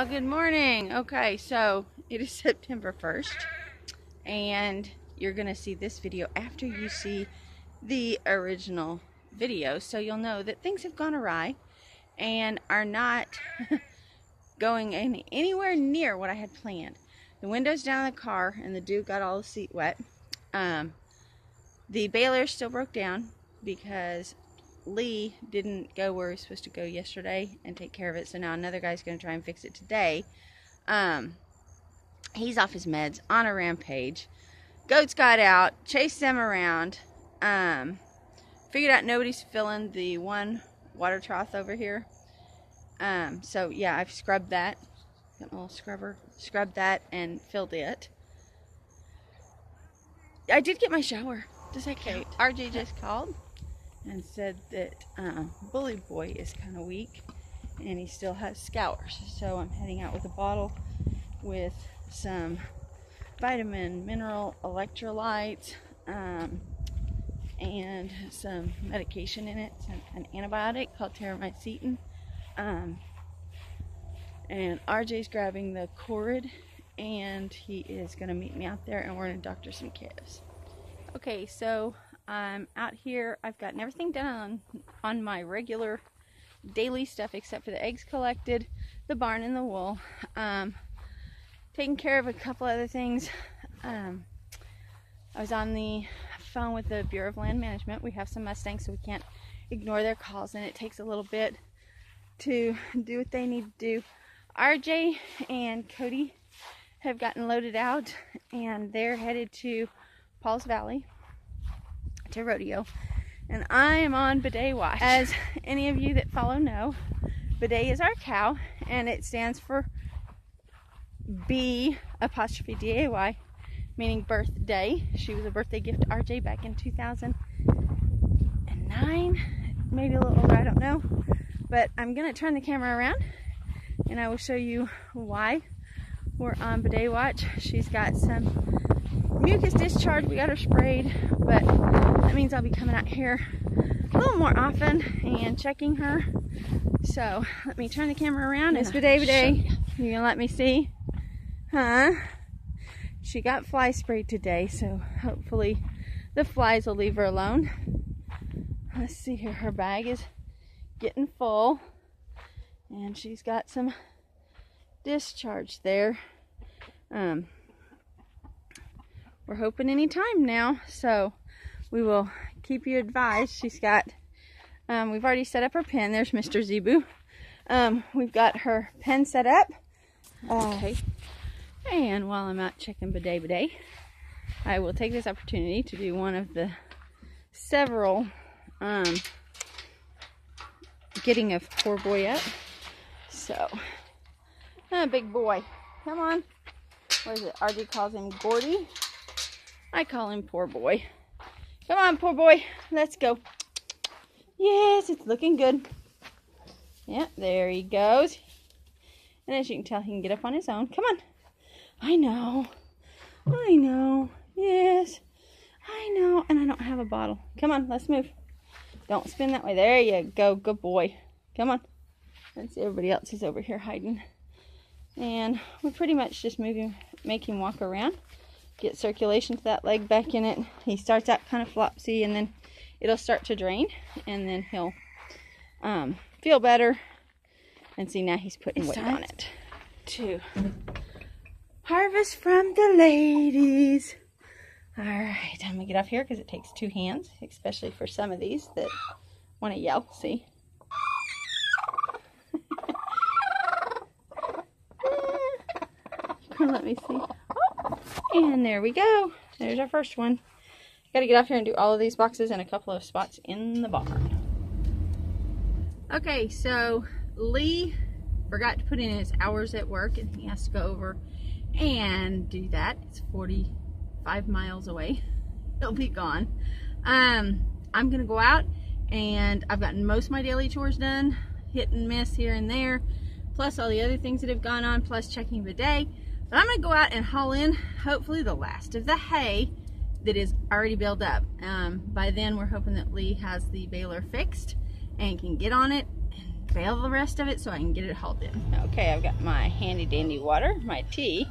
Well, good morning. Okay, so it is September 1st, and you're going to see this video after you see the original video, so you'll know that things have gone awry and are not going any, anywhere near what I had planned. The windows down in the car and the dew got all the seat wet. Um, the baler still broke down because Lee didn't go where he was supposed to go yesterday and take care of it. So now another guy's going to try and fix it today. Um, he's off his meds on a rampage. Goats got out, chased them around. Um, figured out nobody's filling the one water trough over here. Um, so yeah, I've scrubbed that. Got my little scrubber. Scrubbed that and filled it. I did get my shower. Does that count? RJ just called and said that um, Bully Boy is kind of weak and he still has scours. So I'm heading out with a bottle with some vitamin, mineral, electrolytes, um, and some medication in it, an antibiotic called terramycin. Um, and RJ's grabbing the cord and he is going to meet me out there and we're going to doctor some calves. Okay, so I'm out here. I've gotten everything done on, on my regular daily stuff except for the eggs collected, the barn and the wool. Um, taking care of a couple other things. Um, I was on the phone with the Bureau of Land Management. We have some Mustangs, so we can't ignore their calls, and it takes a little bit to do what they need to do. RJ and Cody have gotten loaded out, and they're headed to Pauls Valley to rodeo. And I am on B'Day Watch. As any of you that follow know, B'Day is our cow and it stands for B apostrophe D-A-Y, meaning birthday. She was a birthday gift to RJ back in 2009, maybe a little older, I don't know. But I'm gonna turn the camera around and I will show you why we're on B'Day Watch. She's got some mucus discharge. We got her sprayed, but that means I'll be coming out here a little more often and checking her. So let me turn the camera around. It's B'Day B'Day. You gonna let me see? Huh? She got fly sprayed today, so hopefully the flies will leave her alone. Let's see here. Her bag is getting full. And she's got some discharge there. Um, we're hoping any time now. So we will keep you advised. She's got, um, we've already set up her pen. There's Mr. Zebu. Um, we've got her pen set up. Uh, okay. And while I'm out checking B'Day B'Day, I will take this opportunity to do one of the several um, getting a poor boy up. So, ah, big boy. Come on. What is it? RJ calls him Gordy. I call him poor boy. Come on, poor boy. Let's go. Yes, it's looking good. Yeah, there he goes. And as you can tell, he can get up on his own. Come on. I know. I know. Yes. I know. And I don't have a bottle. Come on, let's move. Don't spin that way. There you go. Good boy. Come on. Let's see. Everybody else is over here hiding. And we pretty much just move him, make him walk around get circulation to that leg back in it. He starts out kind of flopsy and then it'll start to drain and then he'll um, feel better. And see now he's putting weight on it. To harvest from the ladies. All right, I'm gonna get off here because it takes two hands, especially for some of these that want to yell. See? let me see. And there we go. There's our first one. Got to get off here and do all of these boxes and a couple of spots in the barn. Okay, so Lee forgot to put in his hours at work and he has to go over and do that. It's 45 miles away. He'll be gone. Um, I'm going to go out and I've gotten most of my daily chores done, hit and miss here and there, plus all the other things that have gone on, plus checking the day. But I'm to go out and haul in, hopefully, the last of the hay that is already baled up. Um, by then, we're hoping that Lee has the baler fixed and can get on it and bale the rest of it so I can get it hauled in. Okay, I've got my handy dandy water, my tea,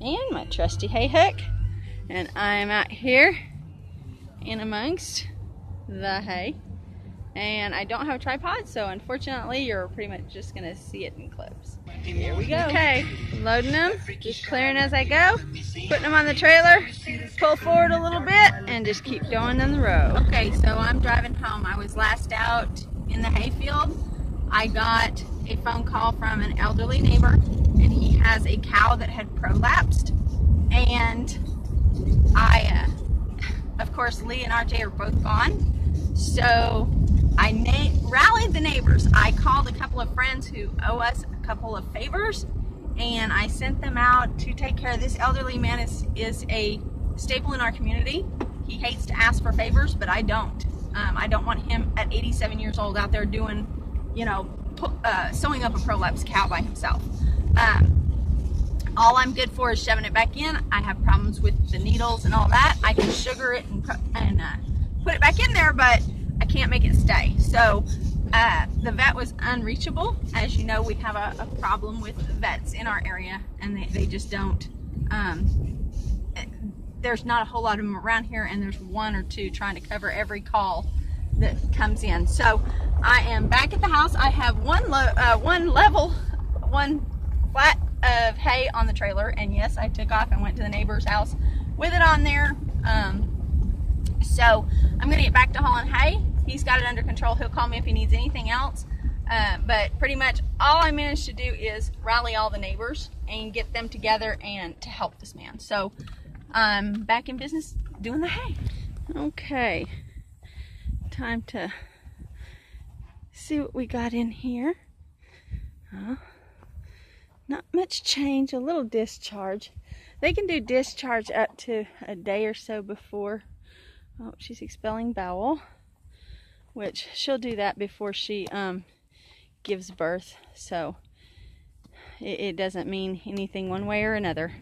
and my trusty hay hook. And I'm out here in amongst the hay. And I don't have a tripod, so unfortunately you're pretty much just gonna see it in clips. Here we go. Okay, loading them, just clearing as I go, putting them on the trailer, pull forward a little bit, and just keep going down the road. Okay, so I'm driving home. I was last out in the hayfield. I got a phone call from an elderly neighbor, and he has a cow that had prolapsed, and I, uh, of course, Lee and RJ are both gone, so I rallied the neighbors. I called a couple of friends who owe us a couple of favors and I sent them out to take care of this elderly man is, is a staple in our community. He hates to ask for favors, but I don't. Um, I don't want him at 87 years old out there doing, you know, uh, sewing up a prolapse cow by himself. Um, all I'm good for is shoving it back in. I have problems with the needles and all that. I can sugar it and, and uh, put it back in there, but can't make it stay. So uh, the vet was unreachable. As you know, we have a, a problem with vets in our area and they, they just don't, um, there's not a whole lot of them around here and there's one or two trying to cover every call that comes in. So I am back at the house. I have one, uh, one level, one flat of hay on the trailer. And yes, I took off and went to the neighbor's house with it on there. Um, so I'm gonna get back to hauling hay. He's got it under control. He'll call me if he needs anything else. Uh, but pretty much all I managed to do is rally all the neighbors and get them together and to help this man. So I'm back in business doing the hay. Okay, time to see what we got in here. Uh, not much change, a little discharge. They can do discharge up to a day or so before Oh, she's expelling bowel, which she'll do that before she um, gives birth. So it, it doesn't mean anything one way or another.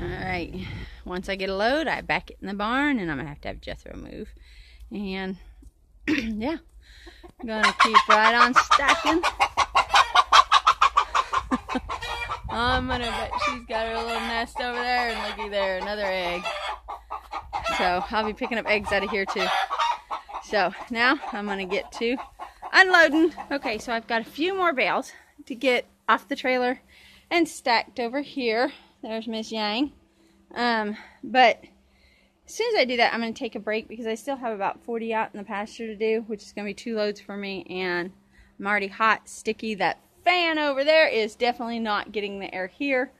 All right once I get a load, I back it in the barn and I'm gonna have to have Jethro move. And yeah, I'm gonna keep right on stacking. I'm gonna bet she's got her little nest over there and looky there, another egg. So I'll be picking up eggs out of here too. So now I'm gonna get to unloading. Okay, so I've got a few more bales to get off the trailer and stacked over here. There's Miss Yang. Um, but as soon as I do that, I'm going to take a break because I still have about 40 out in the pasture to do, which is going to be two loads for me. And I'm already hot, sticky. That fan over there is definitely not getting the air here.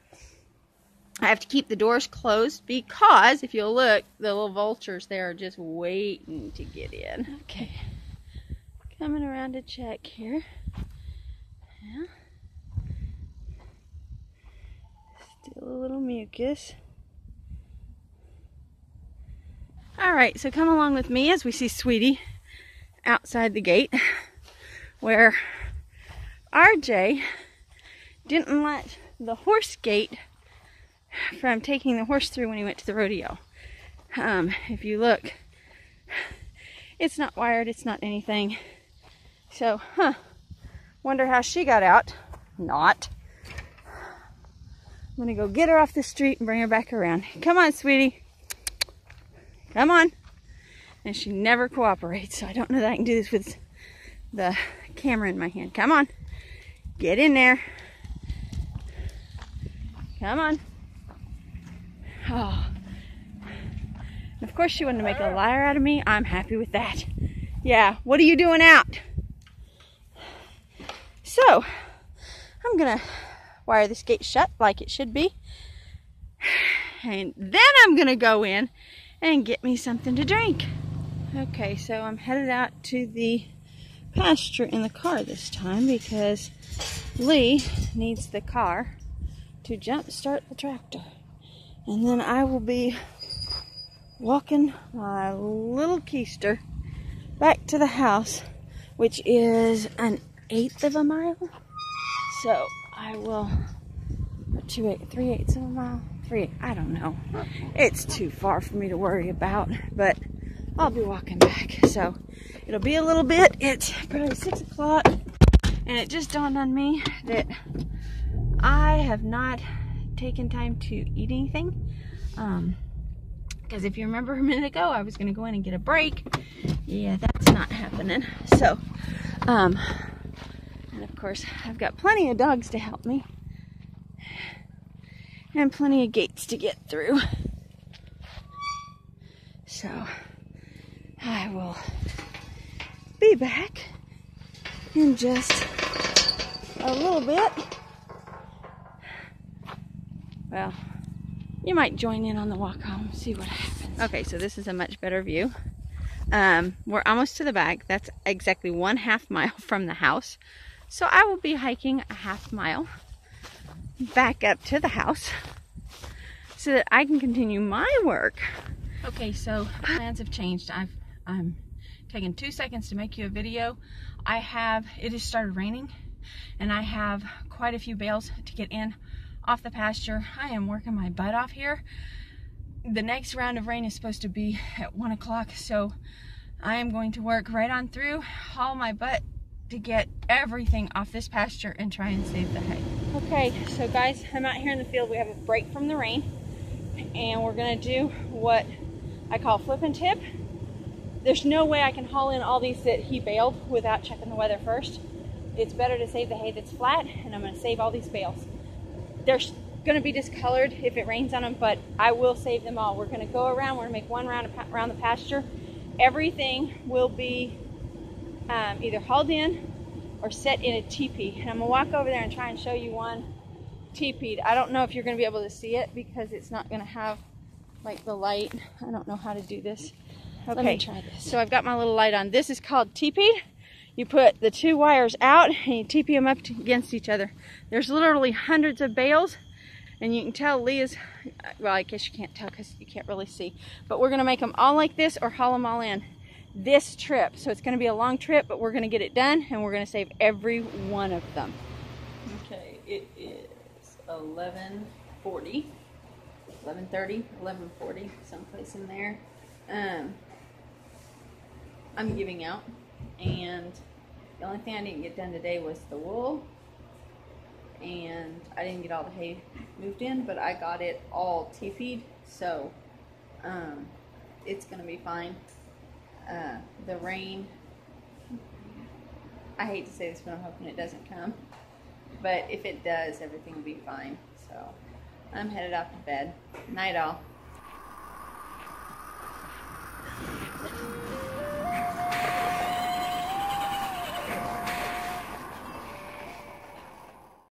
I have to keep the doors closed because if you'll look, the little vultures there are just waiting to get in. Okay. Coming around to check here. Yeah. Still a little mucus. All right, so come along with me as we see Sweetie outside the gate where RJ didn't let the horse gate from taking the horse through when he went to the rodeo. Um, if you look, it's not wired, it's not anything. So, huh, wonder how she got out. Not. I'm gonna go get her off the street and bring her back around. Come on, sweetie. Come on. And she never cooperates, so I don't know that I can do this with the camera in my hand. Come on. Get in there. Come on. Oh. of course she wanted to make a liar out of me. I'm happy with that. Yeah, what are you doing out? So, I'm gonna wire this gate shut like it should be. And then I'm gonna go in and get me something to drink. Okay, so I'm headed out to the pasture in the car this time because Lee needs the car to jump start the tractor. And then I will be walking my little keister back to the house which is an eighth of a mile. So I will, two eight, three eighths of a mile, three, I don't know. It's too far for me to worry about, but I'll be walking back. So it'll be a little bit. It's probably six o'clock and it just dawned on me that I have not taken time to eat anything. Um, because if you remember a minute ago, I was going to go in and get a break. Yeah, that's not happening. So, um, and of course, I've got plenty of dogs to help me. And plenty of gates to get through. So, I will be back in just a little bit. Well, you might join in on the walk home, see what happens. Okay, so this is a much better view. Um, we're almost to the back. That's exactly one half mile from the house. So I will be hiking a half mile back up to the house so that I can continue my work. Okay, so plans have changed. I've I'm taking two seconds to make you a video. I have, it has started raining and I have quite a few bales to get in off the pasture. I am working my butt off here. The next round of rain is supposed to be at one o'clock, so I am going to work right on through, haul my butt to get everything off this pasture and try and save the hay. Okay, so guys, I'm out here in the field. We have a break from the rain, and we're gonna do what I call flip and tip. There's no way I can haul in all these that he baled without checking the weather first. It's better to save the hay that's flat, and I'm gonna save all these bales they're to be discolored if it rains on them, but I will save them all. We're to go around. We're to make one round around the pasture. Everything will be um, either hauled in or set in a teepee. And I'm to walk over there and try and show you one teepeed. I don't know if you're going to be able to see it because it's not going to have like the light. I don't know how to do this. Okay, Let me try this. So I've got my little light on. This is called teepeed you put the two wires out and you TP them up against each other. There's literally hundreds of bales and you can tell Leah's, well I guess you can't tell because you can't really see, but we're gonna make them all like this or haul them all in this trip. So it's gonna be a long trip, but we're gonna get it done and we're gonna save every one of them. Okay, it is 1140, 1130, 1140, someplace in there. Um, I'm giving out and the only thing I didn't get done today was the wool and I didn't get all the hay moved in but I got it all teepeed so um, it's gonna be fine uh, the rain. I hate to say this, but I'm hoping it doesn't come. But if it does, everything will be fine. So I'm headed off to bed. Night all.